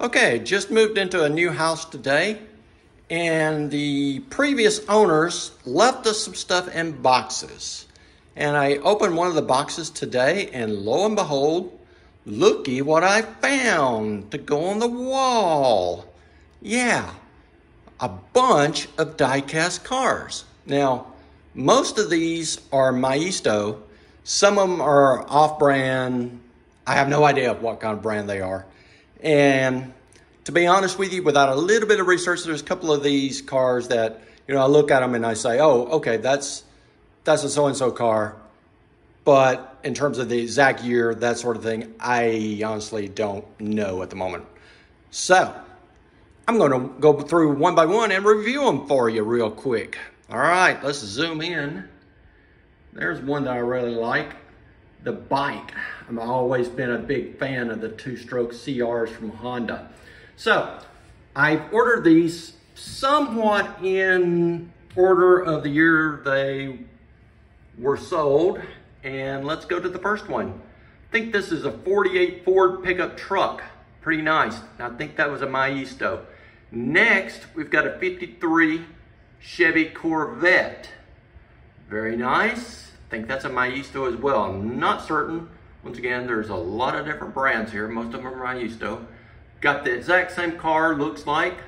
Okay, just moved into a new house today, and the previous owners left us some stuff in boxes. And I opened one of the boxes today, and lo and behold, looky what I found to go on the wall. Yeah, a bunch of die-cast cars. Now, most of these are Maisto. Some of them are off-brand. I have no idea what kind of brand they are. And to be honest with you, without a little bit of research, there's a couple of these cars that, you know, I look at them and I say, oh, okay, that's, that's a so-and-so car. But in terms of the exact year, that sort of thing, I honestly don't know at the moment. So I'm going to go through one by one and review them for you real quick. All right, let's zoom in. There's one that I really like the bike. I've always been a big fan of the two-stroke CRs from Honda. So I've ordered these somewhat in order of the year they were sold. And let's go to the first one. I think this is a 48 Ford pickup truck. Pretty nice. I think that was a Maisto. Next, we've got a 53 Chevy Corvette. Very nice think that's a Maisto as well. I'm not certain. Once again, there's a lot of different brands here. Most of them are Maisto. Got the exact same car, looks like.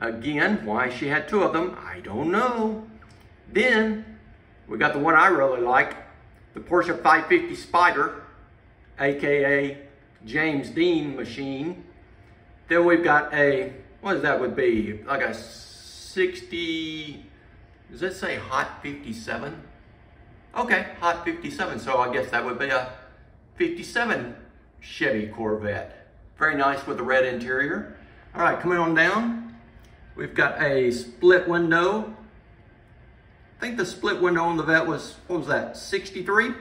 Again, why she had two of them, I don't know. Then, we got the one I really like, the Porsche 550 Spider, AKA James Dean machine. Then we've got a, what does that would be? Like a 60, does that say Hot 57? Okay, hot 57, so I guess that would be a 57 Chevy Corvette. Very nice with the red interior. All right, coming on down, we've got a split window. I think the split window on the Vette was, what was that, 63?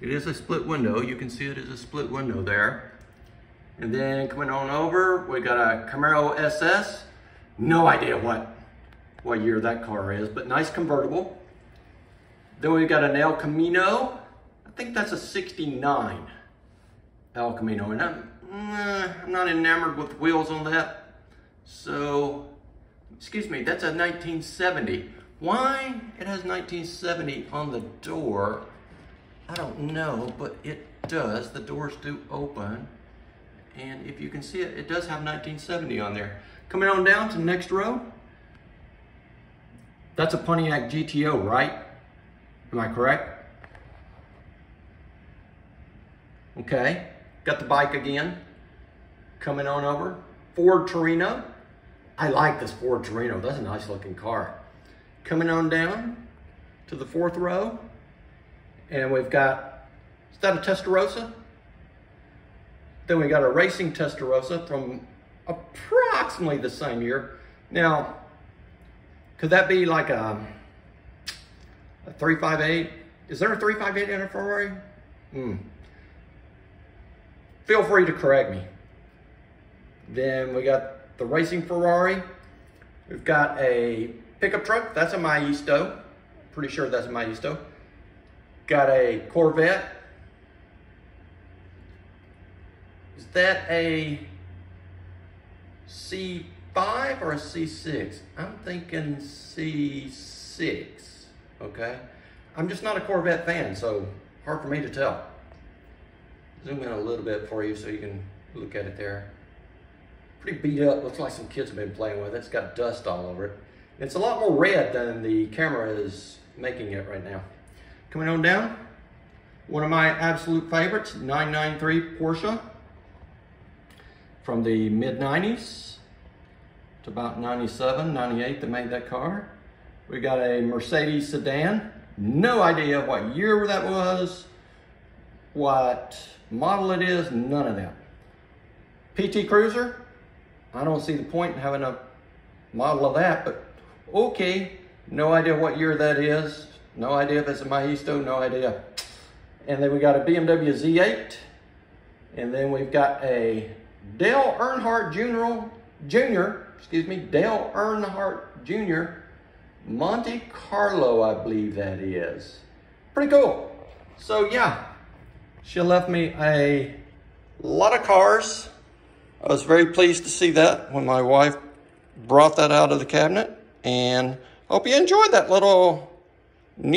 It is a split window. You can see it is a split window there. And then coming on over, we got a Camaro SS. No idea what, what year that car is, but nice convertible. Then we've got an El Camino. I think that's a 69 El Camino. And I'm, uh, I'm not enamored with wheels on that. So, excuse me, that's a 1970. Why it has 1970 on the door, I don't know, but it does. The doors do open. And if you can see it, it does have 1970 on there. Coming on down to the next row. That's a Pontiac GTO, right? Am I correct? Okay, got the bike again. Coming on over. Ford Torino. I like this Ford Torino. That's a nice looking car. Coming on down to the fourth row. And we've got, is that a Testarossa? Then we got a racing Testarossa from approximately the same year. Now, could that be like a a 358. Is there a 358 in a Ferrari? Hmm. Feel free to correct me. Then we got the racing Ferrari. We've got a pickup truck. That's a Maisto. Pretty sure that's a Maisto. Got a Corvette. Is that a C5 or a C6? I'm thinking C6 okay? I'm just not a Corvette fan, so hard for me to tell. Zoom in a little bit for you so you can look at it there. Pretty beat up, looks like some kids have been playing with it. It's got dust all over it. It's a lot more red than the camera is making it right now. Coming on down, one of my absolute favorites, 993 Porsche from the mid 90s to about 97, 98 that made that car. We got a Mercedes sedan. No idea what year that was, what model it is, none of that. PT Cruiser, I don't see the point in having a model of that, but okay. No idea what year that is. No idea if it's a Maisto, no idea. And then we got a BMW Z8. And then we've got a Dale Earnhardt Jr. Jr. Excuse me, Dale Earnhardt Jr. Monte Carlo, I believe that is. Pretty cool. So yeah, she left me a lot of cars I was very pleased to see that when my wife brought that out of the cabinet and hope you enjoyed that little new